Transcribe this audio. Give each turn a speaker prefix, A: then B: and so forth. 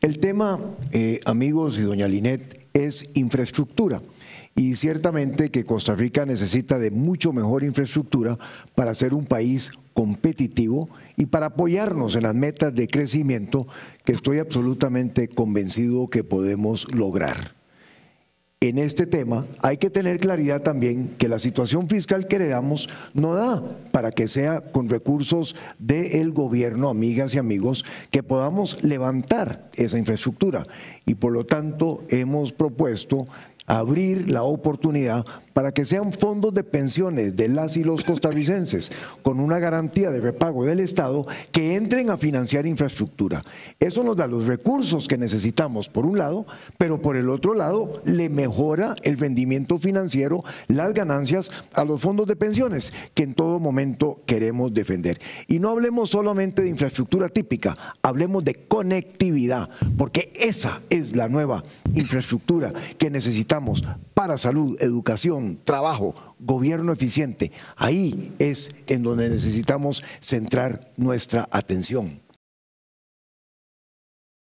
A: El tema, eh, amigos y doña Linet, es infraestructura. Y ciertamente que Costa Rica necesita de mucho mejor infraestructura para ser un país competitivo y para apoyarnos en las metas de crecimiento que estoy absolutamente convencido que podemos lograr en este tema, hay que tener claridad también que la situación fiscal que heredamos no da para que sea con recursos del gobierno, amigas y amigos, que podamos levantar esa infraestructura. Y por lo tanto hemos propuesto abrir la oportunidad para que sean fondos de pensiones de las y los costarricenses con una garantía de repago del Estado que entren a financiar infraestructura. Eso nos da los recursos que necesitamos por un lado, pero por el otro lado le mejora el rendimiento financiero, las ganancias a los fondos de pensiones que en todo momento queremos defender. Y no hablemos solamente de infraestructura típica, hablemos de conectividad, porque esa es la nueva infraestructura que necesitamos para salud, educación, trabajo, gobierno eficiente. Ahí es en donde necesitamos centrar nuestra atención.